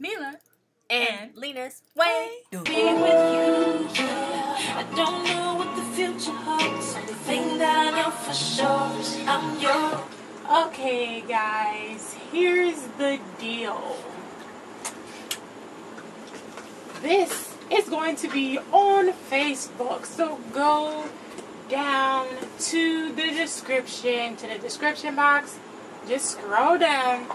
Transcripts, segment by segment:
Mila, and Lina's way. Be with you, yeah. I don't know what the future holds. Only thing that I know for sure is I'm yours. Okay, guys, here's the deal. This is going to be on Facebook, so go down to the description, to the description box. Just scroll down,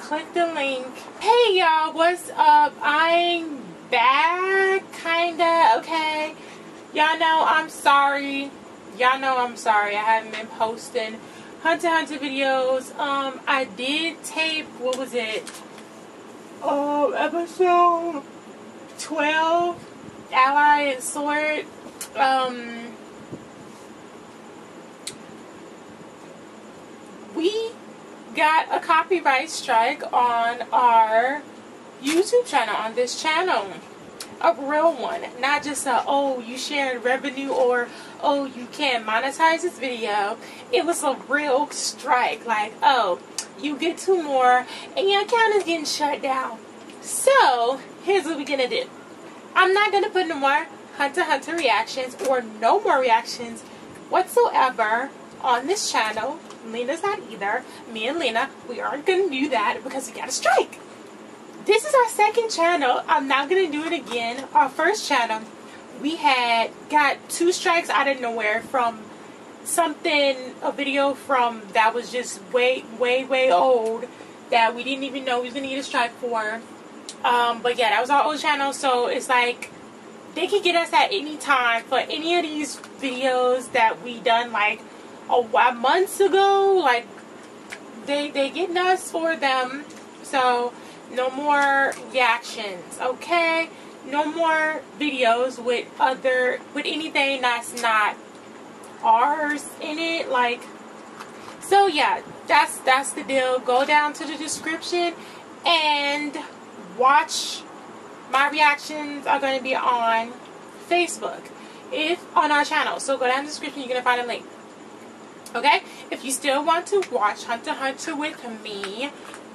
click the link. Hey, y'all, what's up? I'm back, kinda, okay? Y'all know I'm sorry. Y'all know I'm sorry. I haven't been posting Hunter Hunter videos. Um, I did tape, what was it? Um, episode 12, Ally and Sword. Um, we got a copyright strike on our YouTube channel, on this channel. A real one. Not just a, oh, you shared revenue or, oh, you can't monetize this video. It was a real strike. Like, oh, you get two more and your account is getting shut down. So, here's what we're to do. I'm not to put no more Hunter Hunter reactions or no more reactions whatsoever on this channel. Lina's not either. Me and Lena, we aren't going to do that because we got a strike. This is our second channel. I'm not going to do it again. Our first channel, we had got two strikes out of nowhere from something, a video from that was just way, way, way old that we didn't even know we was going to get a strike for. Um, but yeah, that was our old channel, so it's like they could get us at any time for any of these videos that we done like a while months ago. Like they they getting us for them. So no more reactions, okay? No more videos with other with anything that's not ours in it. Like so yeah, that's that's the deal. Go down to the description and watch my reactions are going to be on Facebook if on our channel so go down in the description you're going to find a link okay? If you still want to watch Hunter Hunter with me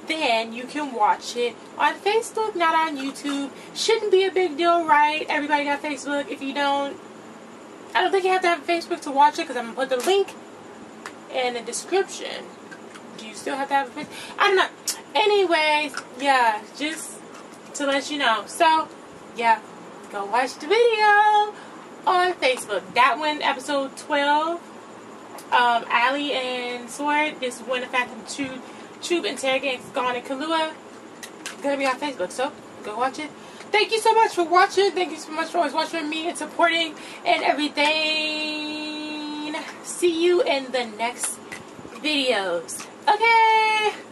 then you can watch it on Facebook not on YouTube. Shouldn't be a big deal right? Everybody got Facebook. If you don't I don't think you have to have Facebook to watch it because I'm going to put the link in the description. Do you still have to have a Facebook I don't know anyways yeah just to let you know. So, yeah, go watch the video on Facebook. That one, episode 12, um, Ally and Sword, this one, the Phantom Troop, Troop interrogating Gon and Killua, gonna be on Facebook. So, go watch it. Thank you so much for watching. Thank you so much for always watching me and supporting and everything. See you in the next videos. Okay.